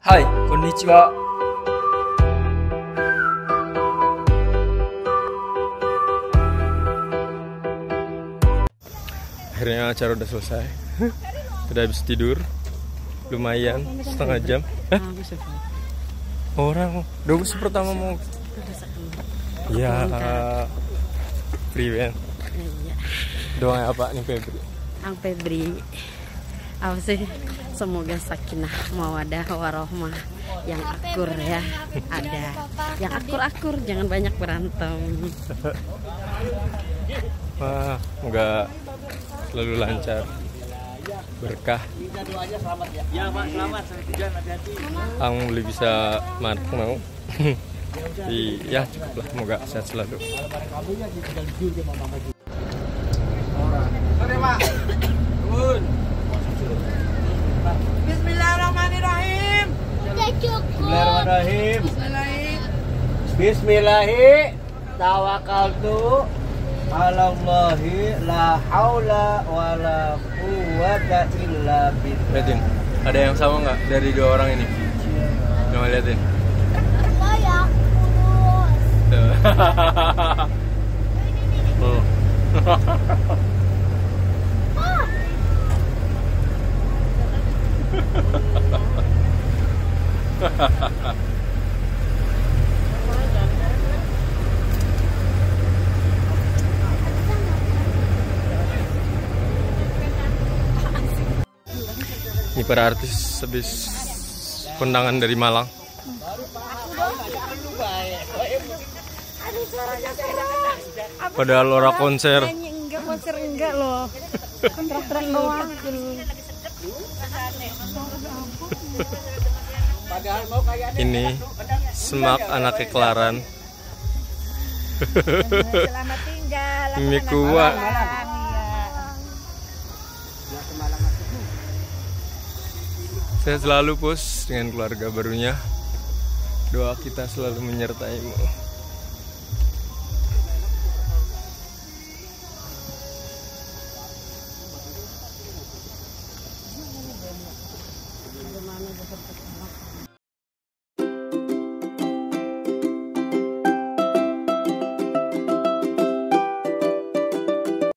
Hai, konnichiwa. Akhirnya acara udah selesai. udah habis tidur. Lumayan setengah jam. Hah? Orang dogus pertama mau Ya Priwen Doa apa nih Febri? Ang Febri apa sih? Semoga sakinah mawadah warohmah yang akur ya. Ada yang akur-akur jangan banyak berantem. Wah, semoga selalu lancar berkah. Ya Pak, selamat tujuan hati-hati. Bisa matang mau? Jadi ya cukup lah semoga sehat selalu Sore Pak. Turun. Bismillahirrahmanirrahim. Bismillahirrahmanirrahim. Bismillahi tawakkaltu ala Allahi la haula wala quwwata illa billah. Liatin, ada yang sama nggak dari dua orang ini? Coba liatin Tuh. Ini para artis habis kondangan dari Malang. Padahal orang konser. enggak konser enggak loh terang doang Padahal mau kayak Ini semak anak keklaran. selamat tinggal Ini Saya selalu pus dengan keluarga barunya. Doa kita selalu menyertaimu.